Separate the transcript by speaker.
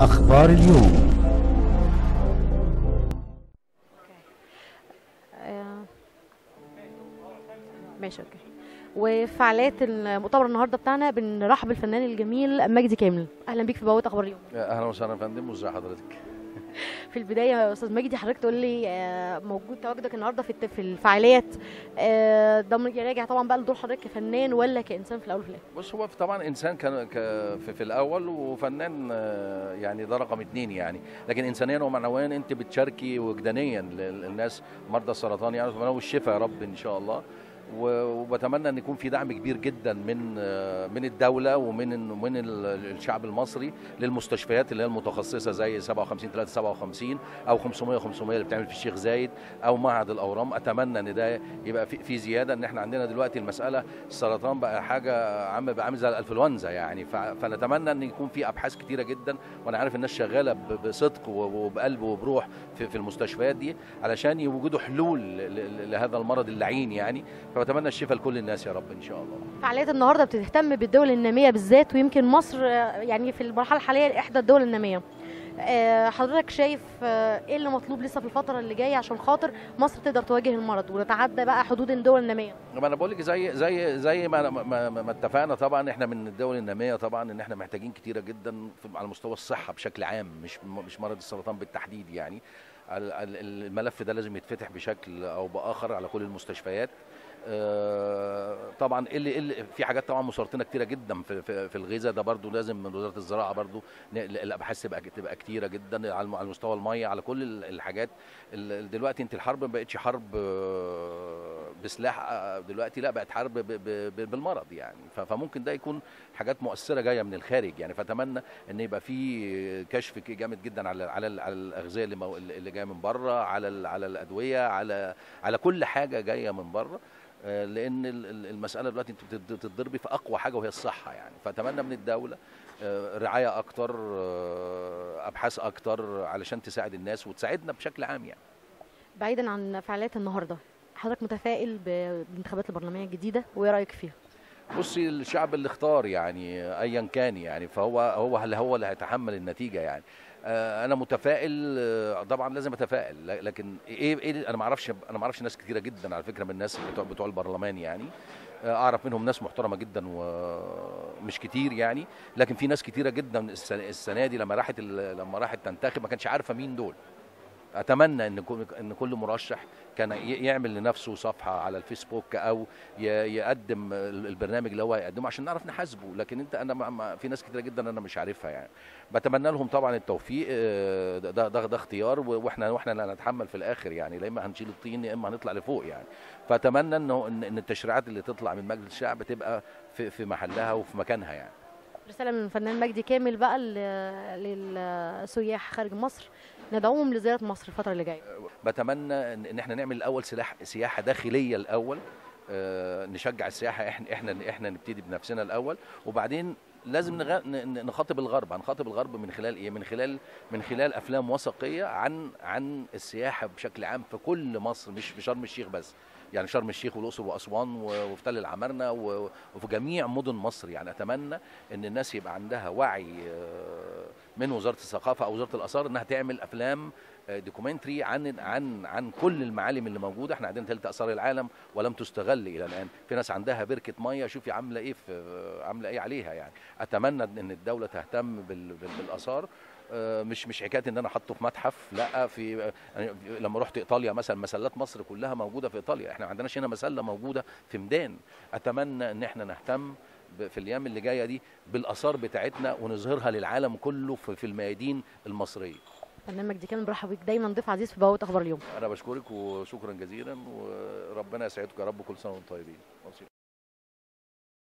Speaker 1: أخبار اليوم.
Speaker 2: ماشي أوكي. وفعاليات المؤتمر النهارده بتاعنا بنرحب بالفنان الجميل مجدي كامل. أهلا بيك في بوابة أخبار اليوم.
Speaker 3: أهلا وسهلا يا فندم وازي حضرتك؟
Speaker 2: في البداية يا أستاذ مجدي حضرتك تقول لي آه، موجود تواجدك النهارده في في الفعاليات. آه، ده راجع طبعا بقى لدور حضرتك كفنان ولا كإنسان في الأول وفي الآخر؟
Speaker 3: بص هو طبعا إنسان كان في, الأول وفنان آه، يعني ده رقم اتنين يعني. لكن انسانيا ومعنويا أنت بتشاركي وجدانيا لل- للناس مرضى السرطان يعني اتمنى الشفاء يا رب إن شاء الله. وبتمنى إن يكون في دعم كبير جدا من من الدولة ومن من ال- الشعب المصري للمستشفيات اللي هي المتخصصة زي 57 357 أو 500 500 اللي بتعمل في الشيخ زايد أو معهد الأورام. أتمنى إن ده يبقى في, زيادة. إن إحنا عندنا دلوقتي المسألة السرطان بقى حاجة عم بقى عامل زي الإنفلونزا يعني. ف- فنتمنى إن يكون في أبحاث كتيرة جدا. وأنا عارف الناس شغالة بصدق وبقلب وبروح في, في المستشفيات دي علشان يوجدوا حلول لهذا المرض اللعين يعني. فبتمنى الشفاء لكل الناس يا رب إن شاء الله.
Speaker 2: فعاليات النهارده بتهتم بالدول النامية بالذات ويمكن مصر يعني في المرحلة الحالية احدى الدول النامية. آه، حضرتك شايف آه، إيه اللي مطلوب لسه في الفترة اللي جاية؟ عشان خاطر مصر تقدر تواجه المرض ونتعدى بقى حدود الدول النامية.
Speaker 3: ما أنا بقول لك زي زي زي ما ما, ما, اتفقنا طبعا إحنا من الدول النامية طبعا إن إحنا محتاجين كتيرة جدا على مستوى الصحة بشكل عام مش مش مرض السرطان بالتحديد يعني. ال- ال- الملف ده لازم يتفتح بشكل أو بآخر على كل المستشفيات. طبعا اللي اللي في حاجات طبعا مسرطنه كتيرة جدا في في, الغذاء ده برضو لازم من وزارة الزراعة برضو الابحاث تبقى تبقى كتيرة جدا على مستوى المية على كل ال- الحاجات. ال- دلوقتي أنت الحرب ما بقتش حرب آه، بسلاح آه، دلوقتي لا بقت حرب بالمرض يعني. فممكن ده يكون حاجات مؤثرة جاية من الخارج يعني. فأتمنى إن يبقى في كشف جامد جدا على على على الأغذية اللي اللي جاية من بره على على الأدوية على على كل حاجة جاية من بره. آه، لأن ال- ال- المسألة دلوقتي أنت بتضربي في أقوى حاجة وهي الصحة يعني. فأتمنى من الدولة آه، رعاية أكتر آه، أبحاث أكتر علشان تساعد الناس وتساعدنا بشكل عام يعني.
Speaker 2: بعيدا عن فعاليات النهارده حضرتك متفائل بالانتخابات البرلمانية الجديدة؟ وإيه رأيك فيها؟
Speaker 3: بصي الشعب اللي اختار يعني ايا كان يعني فهو هو هل هو اللي هيتحمل النتيجة يعني. آه، أنا متفائل آه، طبعا لازم أتفائل لكن إيه إيه أنا ما أعرفش أنا ما أعرفش ناس كتيرة جدا على فكرة من الناس بتوع بتوع البرلمان يعني. آه، أعرف منهم ناس محترمة جدا ومش كتير يعني لكن في ناس كتيرة جدا السنة دي لما راحت لما راحت تنتخب ما كانش عارفة مين دول. أتمنى إن إن كل مرشح كان يعمل لنفسه صفحة على الفيسبوك أو يقدم ال- البرنامج اللي هو هيقدمه عشان نعرف نحاسبه. لكن أنت أنا ما- في ناس كتيرة جدا أنا مش عارفها يعني. بتمنى لهم طبعا التوفيق. آه، ده ده, ده, اختيار وإحنا وإحنا اللي هنتحمل في الآخر يعني. لا إما هنشيل الطين يا إما هنطلع لفوق يعني. فأتمنى انه ان التشريعات اللي تطلع من مجلس الشعب تبقى في في محلها وفي مكانها يعني.
Speaker 2: رسالة من الفنان مجدي كامل بقى للسياح خارج مصر. ندعوهم لزيارة مصر الفترة اللي جاية.
Speaker 3: بتمنى ان إحنا نعمل الأول سلاح سياحة داخلية الأول. آه، نشجع السياحة. إحنا إحنا إحنا نبتدي بنفسنا الأول. وبعدين لازم نخاطب الغرب. هنخاطب الغرب من خلال إيه؟ من خلال من خلال أفلام وثائقية عن عن السياحة بشكل عام في كل مصر. مش في شرم الشيخ بس. يعني شرم الشيخ والأقصر وأسوان وفي تل العمارنه وفي جميع مدن مصر. يعني أتمنى إن الناس يبقى عندها وعي آه، من وزارة الثقافة أو وزارة الآثار إنها تعمل أفلام دوكيومنتري عن عن عن كل المعالم اللي موجودة. إحنا عندنا ثالث آثار العالم ولم تستغل إلى الآن. في ناس عندها بركة مية شوفي عاملة إيه في عاملة إيه عليها يعني. أتمنى إن الدولة تهتم بال- بال- بالآثار. آه، مش مش حكاية إن أنا حاطه في متحف لأ في يعني لما رحت إيطاليا مثلا مسلات مصر كلها موجودة في إيطاليا. إحنا ما عندناش هنا مسلة موجودة في ميدان. أتمنى إن إحنا نهتم في الأيام اللي جاية دي بالآثار بتاعتنا ونظهرها للعالم كله في في الميادين المصرية.
Speaker 2: فنان مجدي كامل برحب بيك. دايما ضيف عزيز في بوابة أخبار اليوم.
Speaker 3: أنا بشكرك وشكرا جزيلا وربنا يسعدكم يا رب كل سنة وأنتم طيبين.